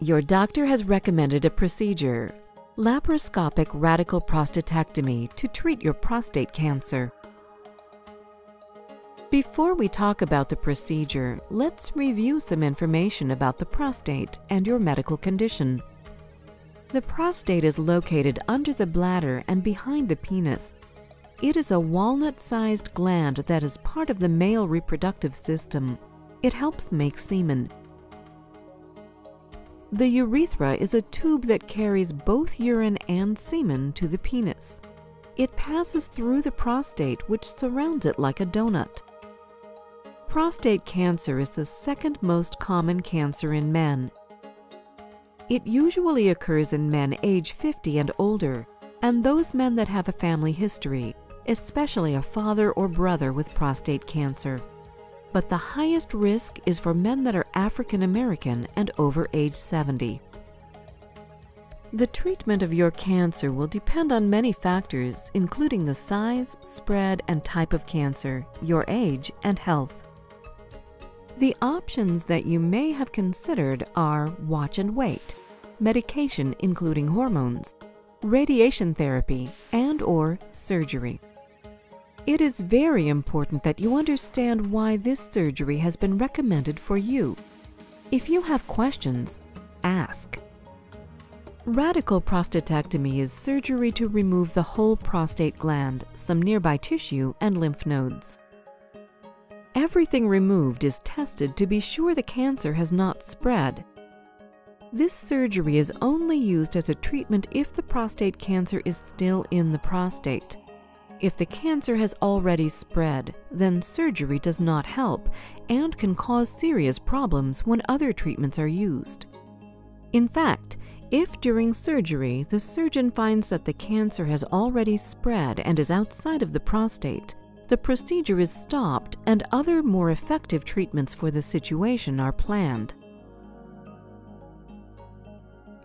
Your doctor has recommended a procedure, laparoscopic radical prostatectomy, to treat your prostate cancer. Before we talk about the procedure, let's review some information about the prostate and your medical condition. The prostate is located under the bladder and behind the penis. It is a walnut-sized gland that is part of the male reproductive system. It helps make semen. The urethra is a tube that carries both urine and semen to the penis. It passes through the prostate, which surrounds it like a donut. Prostate cancer is the second most common cancer in men. It usually occurs in men age 50 and older, and those men that have a family history, especially a father or brother with prostate cancer. But the highest risk is for men that are African American and over age 70. The treatment of your cancer will depend on many factors, including the size, spread, and type of cancer, your age, and health. The options that you may have considered are watch and wait, medication including hormones, radiation therapy, and or surgery. It is very important that you understand why this surgery has been recommended for you. If you have questions, ask. Radical prostatectomy is surgery to remove the whole prostate gland, some nearby tissue, and lymph nodes. Everything removed is tested to be sure the cancer has not spread. This surgery is only used as a treatment if the prostate cancer is still in the prostate. If the cancer has already spread, then surgery does not help and can cause serious problems when other treatments are used. In fact, if during surgery the surgeon finds that the cancer has already spread and is outside of the prostate, the procedure is stopped and other more effective treatments for the situation are planned.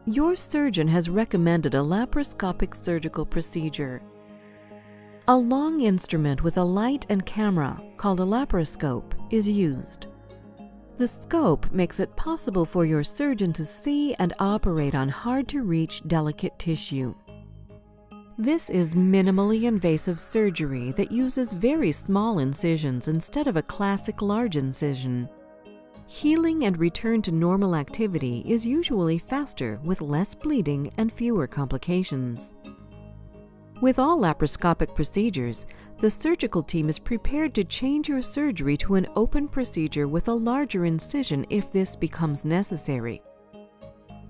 Your surgeon has recommended a laparoscopic surgical procedure. A long instrument with a light and camera, called a laparoscope, is used. The scope makes it possible for your surgeon to see and operate on hard-to-reach delicate tissue. This is minimally invasive surgery that uses very small incisions instead of a classic large incision. Healing and return to normal activity is usually faster with less bleeding and fewer complications. With all laparoscopic procedures, the surgical team is prepared to change your surgery to an open procedure with a larger incision if this becomes necessary.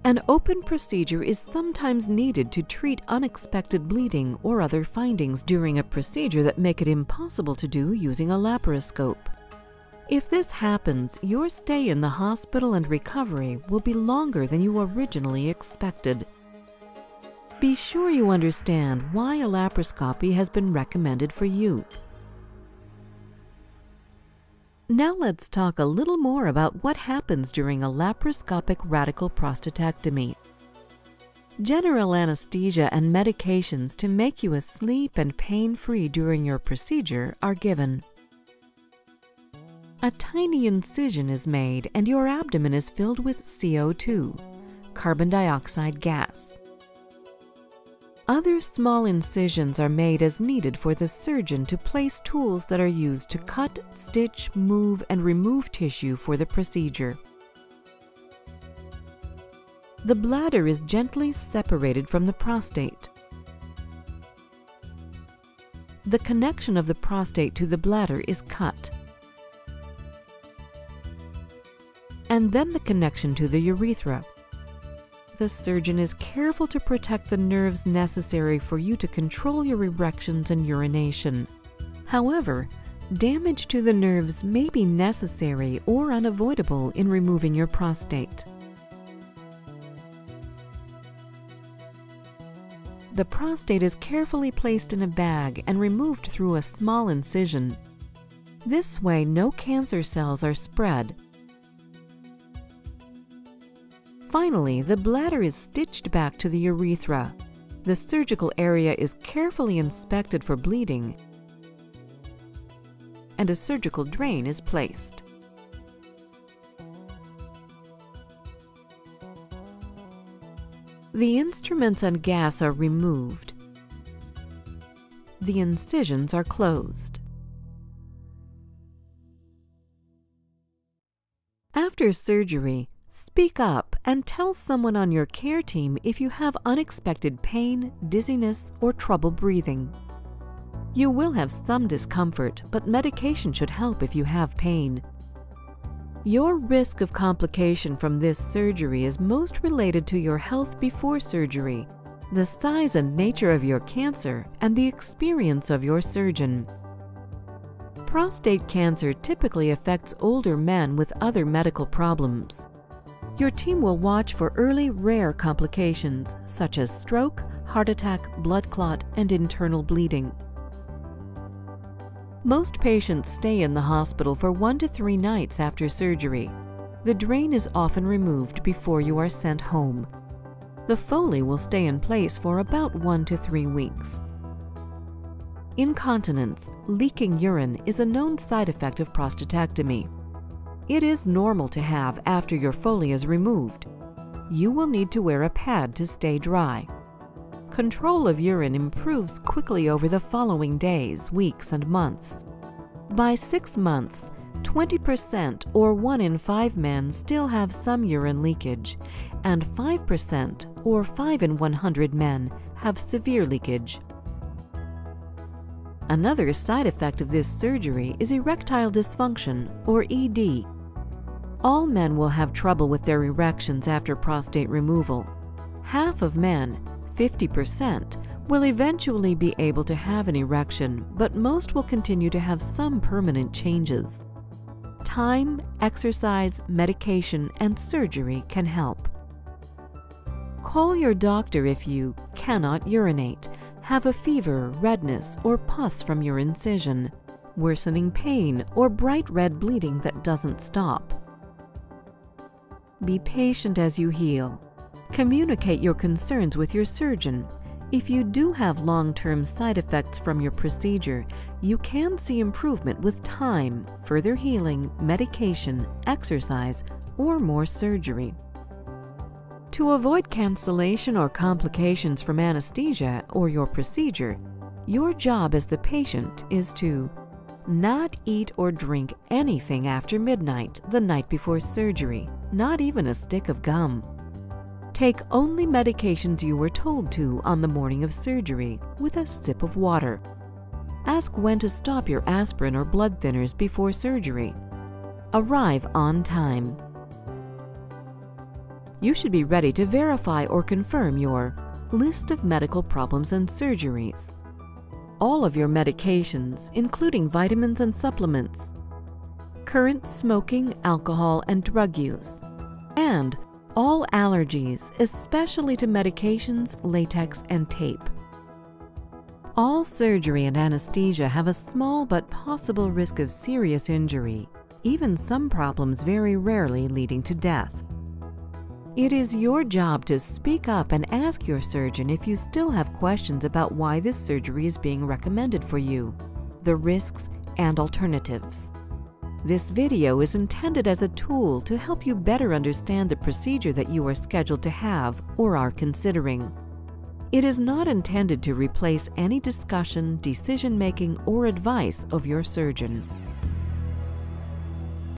An open procedure is sometimes needed to treat unexpected bleeding or other findings during a procedure that make it impossible to do using a laparoscope. If this happens, your stay in the hospital and recovery will be longer than you originally expected. Be sure you understand why a laparoscopy has been recommended for you. Now let's talk a little more about what happens during a laparoscopic radical prostatectomy. General anesthesia and medications to make you asleep and pain-free during your procedure are given. A tiny incision is made and your abdomen is filled with CO2, carbon dioxide gas. Other small incisions are made as needed for the surgeon to place tools that are used to cut, stitch, move, and remove tissue for the procedure. The bladder is gently separated from the prostate. The connection of the prostate to the bladder is cut. And then the connection to the urethra the surgeon is careful to protect the nerves necessary for you to control your erections and urination. However, damage to the nerves may be necessary or unavoidable in removing your prostate. The prostate is carefully placed in a bag and removed through a small incision. This way, no cancer cells are spread Finally, the bladder is stitched back to the urethra. The surgical area is carefully inspected for bleeding and a surgical drain is placed. The instruments and gas are removed. The incisions are closed. After surgery, speak up and tell someone on your care team if you have unexpected pain, dizziness, or trouble breathing. You will have some discomfort, but medication should help if you have pain. Your risk of complication from this surgery is most related to your health before surgery, the size and nature of your cancer, and the experience of your surgeon. Prostate cancer typically affects older men with other medical problems. Your team will watch for early rare complications such as stroke, heart attack, blood clot, and internal bleeding. Most patients stay in the hospital for one to three nights after surgery. The drain is often removed before you are sent home. The Foley will stay in place for about one to three weeks. Incontinence, leaking urine, is a known side effect of prostatectomy. It is normal to have after your Foley is removed. You will need to wear a pad to stay dry. Control of urine improves quickly over the following days, weeks, and months. By six months, 20% or 1 in 5 men still have some urine leakage, and 5% or 5 in 100 men have severe leakage. Another side effect of this surgery is erectile dysfunction, or ED. All men will have trouble with their erections after prostate removal. Half of men, 50%, will eventually be able to have an erection, but most will continue to have some permanent changes. Time, exercise, medication, and surgery can help. Call your doctor if you cannot urinate, have a fever, redness, or pus from your incision, worsening pain, or bright red bleeding that doesn't stop. Be patient as you heal. Communicate your concerns with your surgeon. If you do have long-term side effects from your procedure, you can see improvement with time, further healing, medication, exercise, or more surgery. To avoid cancellation or complications from anesthesia or your procedure, your job as the patient is to not eat or drink anything after midnight the night before surgery, not even a stick of gum. Take only medications you were told to on the morning of surgery with a sip of water. Ask when to stop your aspirin or blood thinners before surgery. Arrive on time. You should be ready to verify or confirm your list of medical problems and surgeries. All of your medications, including vitamins and supplements, current smoking, alcohol, and drug use, and all allergies, especially to medications, latex, and tape. All surgery and anesthesia have a small but possible risk of serious injury, even some problems very rarely leading to death. It is your job to speak up and ask your surgeon if you still have questions about why this surgery is being recommended for you, the risks, and alternatives. This video is intended as a tool to help you better understand the procedure that you are scheduled to have or are considering. It is not intended to replace any discussion, decision making, or advice of your surgeon.